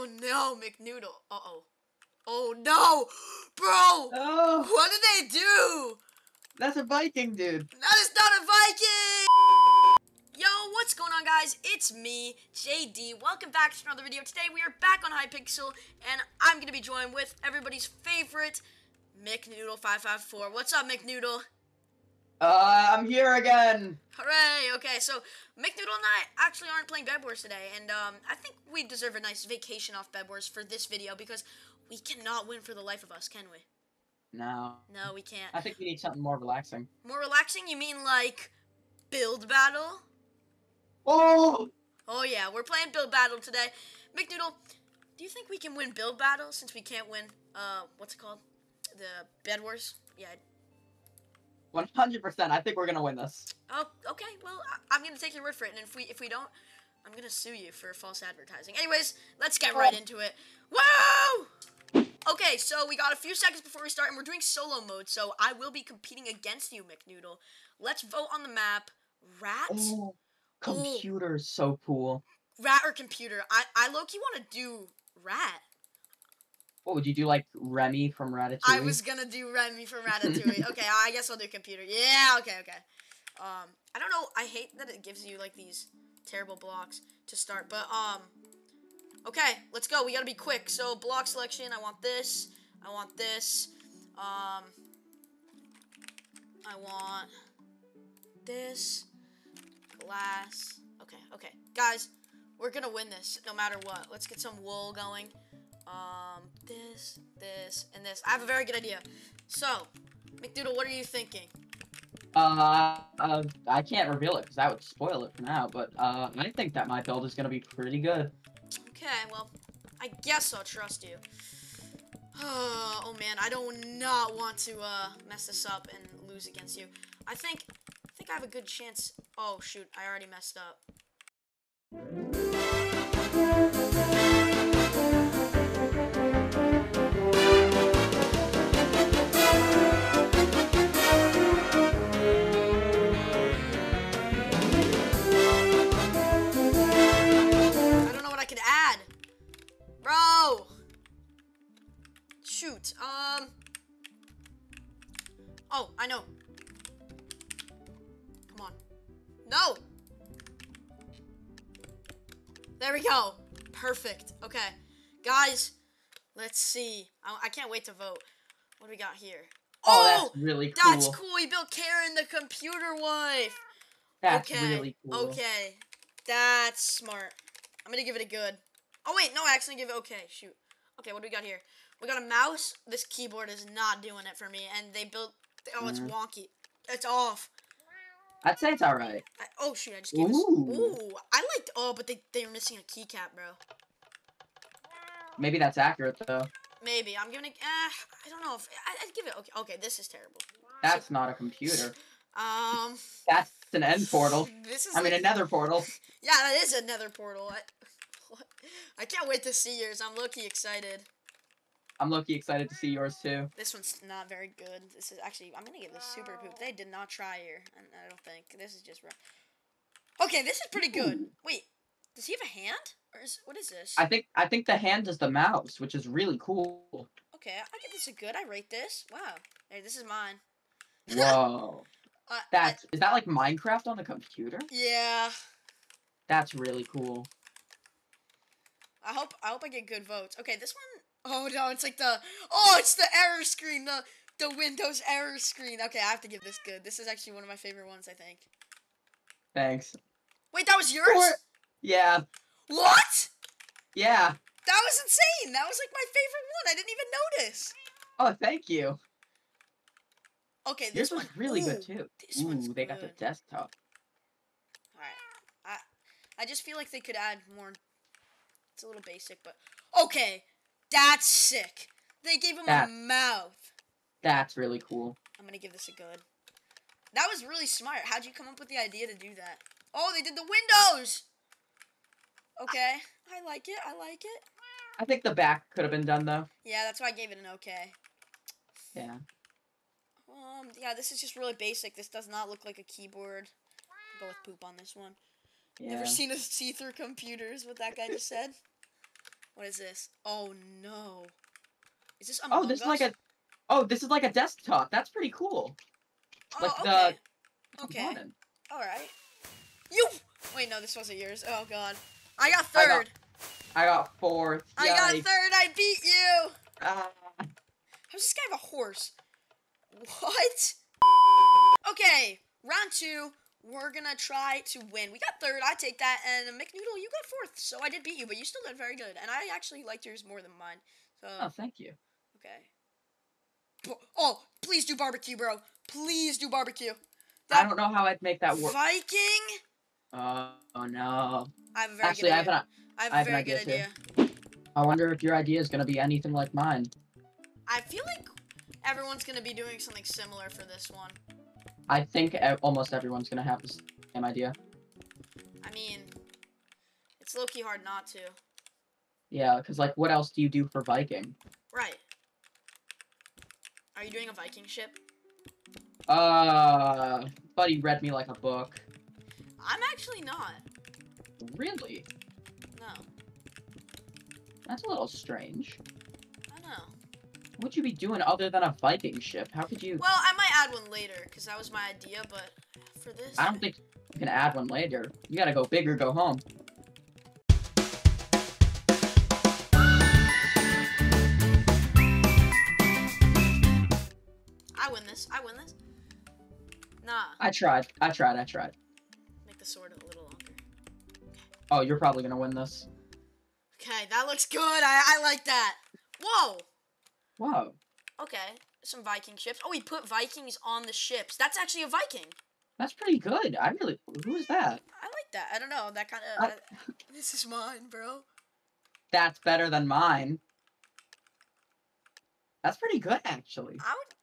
Oh no, McNoodle. Uh oh. Oh no, bro. Oh, What did they do? that's a Viking dude. That is not a Viking! Yo, what's going on, guys? It's me, Jaydee. Welcome back to another video. Today we are back on Hypixel, and I'm gonna be joined with everybody's favorite McNoodle554. What's up, McNoodle? Uh, I'm here again. Hooray! Okay, so McNoodle and I actually aren't playing Bed Wars today, and um, I think we deserve a nice vacation off Bed Wars for this video because we cannot win for the life of us, can we? No, No, we can't. I think we need something more relaxing. More relaxing? You mean like build battle? Oh, Oh yeah, we're playing build battle today. McNoodle, do you think we can win build battle since we can't win uh what's it called? The Bed Wars? Yeah. 100%. I think we're gonna win this. Oh, okay. Well, I- I'm gonna take your word for it, and if we if we don't, I'm gonna sue you for false advertising. Anyways, let's get right into it. Woo! Okay, so we got a few seconds before we start, and we're doing solo mode. So I will be competing against you, McNoodle. Let's vote on the map. Rat, Oh, computer's so cool. rat or computer? I I low key want to do rat. What would you do, like Remy from Ratatouille? I was gonna do Remy for Ratatouille. okay, I guess I'll do computer. Yeah, okay, okay. Um, I don't know. I hate that it gives you like these terrible blocks to start, but um, okay, let's go. We gotta be quick. So block selection. I want this. I want this. Um, I want this glass. Okay, okay, guys, we're gonna win this no matter what. Let's get some wool going. Um, this, this, and this. I have a very good idea. So, McNoodle, what are you thinking? Uh, uh, I can't reveal it because that would spoil it for now. But uh, I think that my build is gonna be pretty good. Okay, well, I guess I'll trust you. oh man, I do not want to uh, mess this up and lose against you. I think, I think I have a good chance. Oh shoot, I already messed up. Um... Oh, I know. Come on. No! There we go. Perfect. Okay. Guys, let's see. I, I can't wait to vote. What do we got here? Oh, that's really cool. That's cool. He built Karen, the computer wife. That's okay. really cool. Okay. That's smart. I'm gonna give it a good. Oh wait, no, I actually give it okay. Shoot. Okay, what do we got here? We got a mouse. This keyboard is not doing it for me, and they built. Oh, it's Mhm. wonky. It's off. I'd say it's all right. Oh shoot! I just gave this. Ooh. Ooh, I liked. Oh, but they they're missing a keycap, bro. Maybe that's accurate though. Maybe I'm giving it. Uh, I don't know if I, I'd give it. Okay, okay, this is terrible. That's not a computer. Um, That's an end portal. This is. I mean, like- another portal. Yeah, that is another portal. I, what? I can't wait to see yours. I'm low-key excited. I'm low-key excited to see yours too. This one's not very good. This is actually, I'm gonna give this super poop. They did not try here. I, I don't think. This is just rough. Okay, this is pretty good. Ooh. Wait, does he have a hand? Or is, what is this? I think I think the hand is the mouse, which is really cool. okay, I give this a good. I rate this. Wow. Hey, this is mine. Whoa. Uh, I- That's is that like Minecraft on a computer? yeah. That's really cool. I hope I hope I get good votes. Okay, this one oh no, it's like the oh, it's the error screen, the the Windows error screen. Okay, I have to give this good. This is actually one of my favorite ones, I think. Thanks. Wait, that was yours? Or- Yeah. What? Yeah. That was insane. That was like my favorite one. I didn't even notice. Oh, thank you. Okay, this Yours was one really ooh, good too. This one's Ooh, they got the desktop. All right. I I just feel like they could add more. It's a little basic, but okay, that's sick. They gave him That- a mouth. That's really cool. I'm gonna give this a good. That was really smart. How'd you come up with the idea to do that? Oh, they did the windows. Okay, I like it. I like it. I think the back could have been done though. Yeah, that's why I gave it an okay. Yeah. Um, yeah, this is just really basic. This does not look like a keyboard. Go with poop on this one. Yeah. Never seen a see-through computer is what that guy just said. What is this? Oh no. Is this Oh, Among this is like a. Oh, this is like a desktop. That's pretty cool. Oh, like the okay. Okay. All right. You. Wait, no, this wasn't yours. Oh god. I got I got third. I got fourth. I got third. I beat you. Ah. How does this guy have a horse? What? Okay, round two. We're gonna try to win. We got third. I take that, and McNoodle, you got fourth. So I did beat you, but you still did very good. And I actually liked yours more than mine. So oh, thank you. okay. Oh, please do barbecue, bro. Please do barbecue. I don't know how I'd make that work. Viking. Uh, oh no. I have a very Actually, I good have idea. an. I have I a have an very good idea, idea. I wonder if your idea is gonna be anything like mine. I feel like everyone's gonna be doing something similar for this one. I think almost everyone's gonna have the same idea. I mean, it's low key hard not to. Yeah, because like, what else do you do for Viking? Right. Are you doing a Viking ship? Uh, buddy read me like a book. I'm actually not. Really? No. That's a little strange. What'd you be doing other than a Viking ship? How could you? Well, I might add one later because that was my idea, but for this, I don't think you can add one later. You gotta go big or go home. I win this. I win this. Nah, I tried. I tried. I tried. make the sword a little longer. Okay. Oh, you're probably gonna win this. Okay, that looks good. I, I like that. Whoa. Whoa. Okay, some Viking ships. Oh, he put Vikings on the ships. That's actually a Viking. That's pretty good. I really. Who is that? I like that. I don't know. That kind of. This is mine, bro. That's better than mine. That's pretty good, actually. I would,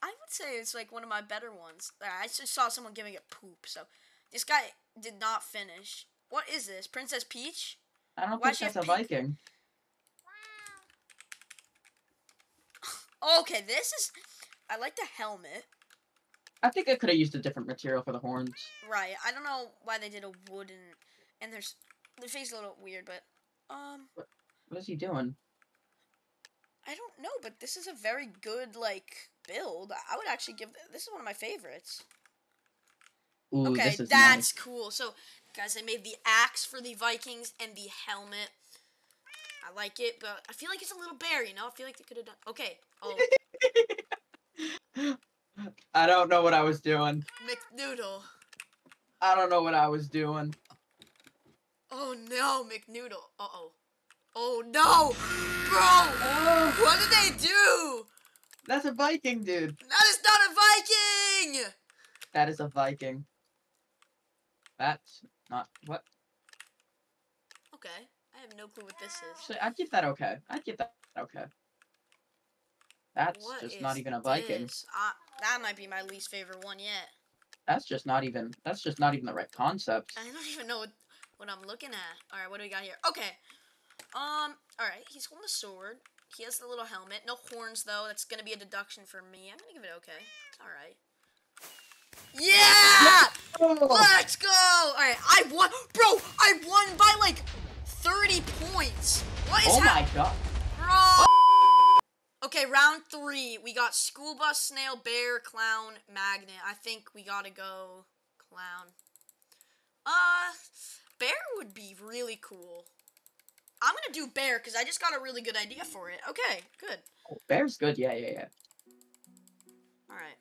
I would say it's like one of my better ones. I just saw someone giving it poop. So, this guy did not finish. What is this, Princess Peach? I don't Why think that's a? Viking. Okay, this is. I like the helmet. I think I could have used a different material for the horns. Right. I don't know why they did a wooden. And there's the face is a little weird, but um, What is he doing? I don't know. But this is a very good like build. I would actually give. This is one of my favorites. Ooh, okay, this is that's nice. cool. So, guys, I made the axe for the Vikings and the helmet. I like it, but I feel like it's a little bare, you know? I feel like they could have done. Okay. Oh, I don't know what I was doing. McNoodle. I don't know what I was doing. Oh no, McNoodle. Uh oh. Oh no! Bro! What did they do? That's a Viking, dude. That is not a Viking! That is a Viking. That's not what. Okay. I have no clue what this is. Actually, I'd give that okay. I'd give that okay. That's What just not even a Viking. Uh, that might be my least favorite one yet. That's just not even. That's just not even the right concept. I don't even know what, what I'm looking at. Alright, what do we got here? Okay. Um, alright, he's holding a sword. He has the little helmet. No horns, though. That's gonna be a deduction for me. I'm gonna give it okay. Alright. Yeah! Let's go! Alright, I won. Bro, I won by like 30 points. What is Oh my god. Bro! Okay, round three. We got school bus, snail, bear, clown, magnet. I think we gotta go clown. Uh, bear would be really cool. I'm gonna do bear because I just got a really good idea for it. Okay, good. Oh, Bear's good. Yeah, yeah, yeah. Alright.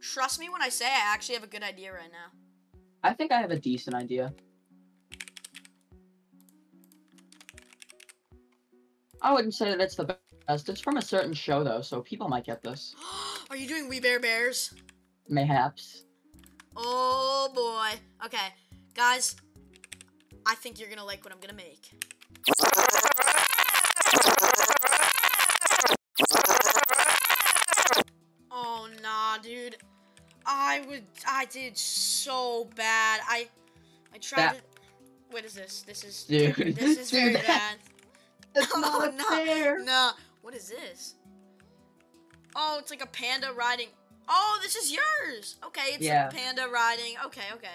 Trust me when I say I actually have a good idea right now. I think I have a decent idea. I wouldn't say that it's the best. It's from a certain show though, so people might get this. Are you doing We Bare Bears? Mayhaps. Oh boy. Okay, guys, I think you're gonna like what I'm gonna make. Oh nah, dude. I would. I did so bad. I. I tried That- to. What is this? This is. Dude, This is very dude, that- bad. That's Oh, not no. fair. Nah. What is this? Oh, it's like a panda riding. Oh, this is yours. Okay, it's Yeah. a panda riding. Okay, okay.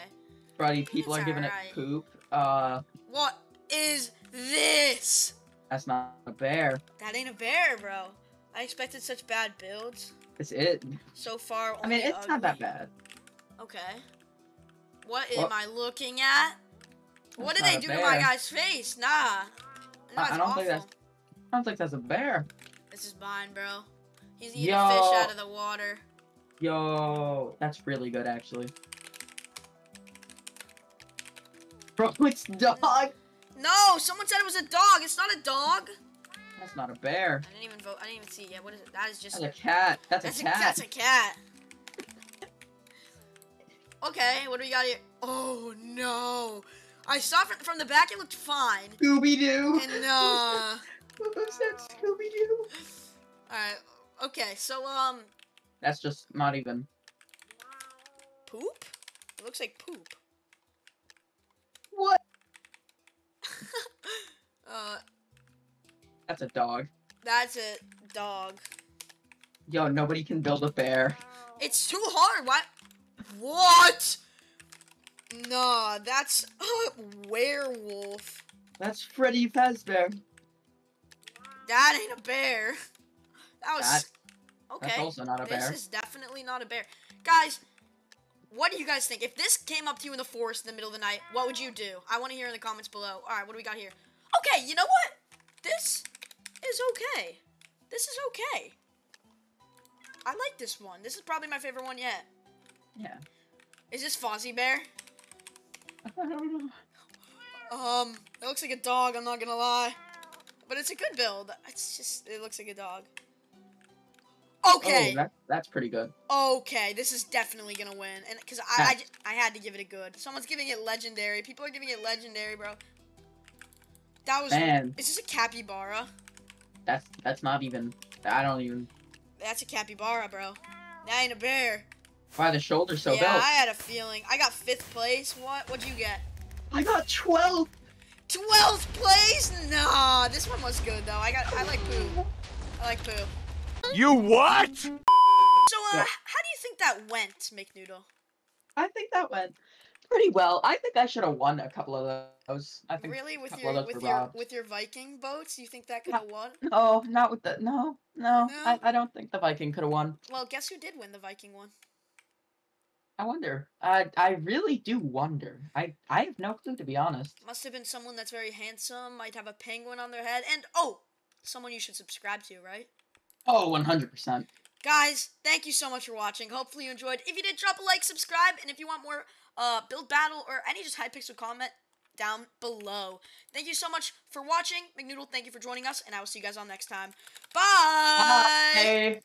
Buddy, people It's are giving alright. it poop. Uh, What? That's not a bear. That ain't a bear, bro. I expected such bad builds. It. So far, I mean, it's not that bad. Okay. What Well- am I looking at? What did they do to my guy's face? Nah. I- That's I don't awful. think that's- I don't think that's a bear. This is mine, bro. He's eating Yo. fish out of the water. Yo, that's really good actually. Bro, it's dog. No, someone said it was a dog. It's not a dog. That's not a bear. I didn't even vote. I didn't even see. Yeah, what is it? That is just. That's a cat. That's, That's a cat. that's a cat. okay, what do we got here? Oh no! I saw from, from the back. It looked fine. Scooby Doo. And uh, What was that Scooby Doo? all right. Okay, so um, That's just not even. poop. It looks like poop. What? Uh, That's a dog. that's a dog. Yo, nobody can build a bear. It's too hard. What? What? Nah, that's a werewolf. That's Freddy Fazbear. That ain't a bear. That was That- okay. That's also not a this bear. is definitely not a bear. Guys, what do you guys think? If this came up to you in the forest in the middle of the night, what would you do? I want to hear in the comments below. All right, what do we got here? Okay, you know what? This is okay. This is okay. I like this one. This is probably my favorite one yet. Yeah. Is this Fozzie Bear? I don't know. Um, it looks like a dog, I'm not gonna lie. But it's a good build. It's just, it looks like a dog. Okay, Oh, that, that's pretty good. okay, this is definitely gonna win. And, cause I, I, I had to give it a good. Someone's giving it legendary. People are giving it legendary, bro. That was, Man, is this a capybara? That's that's not even. I don't even. That's a capybara, bro. That ain't a bear. Why the shoulder's so yeah, built? I had a feeling. I got fifth place. What? What'd you get? I got twelve. 12th place? Nah, this one was good though. I got, I like poo. I like poo. You what? So, uh, Yeah. how do you think that went, McNoodle? I think that went pretty well. I think I should have won a couple of those. I think. Really, with your with your robbed. with your Viking boats, you think that could have won? No, not with the. No, no. No? I, I don't think the Viking could have won. Well, guess who did win the Viking one? I wonder. I I really do wonder. I I have no clue to be honest. Must have been someone that's very handsome, might have a penguin on their head, and oh, someone you should subscribe to, right? Oh, one hundred percent. Guys, thank you so much for watching. Hopefully you enjoyed. If you did, drop a like, subscribe, and if you want more uh, build battle or any just Hypixel comment down below. Thank you so much for watching. McNoodle, thank you for joining us, and I will see you guys all next time. Bye! Hey.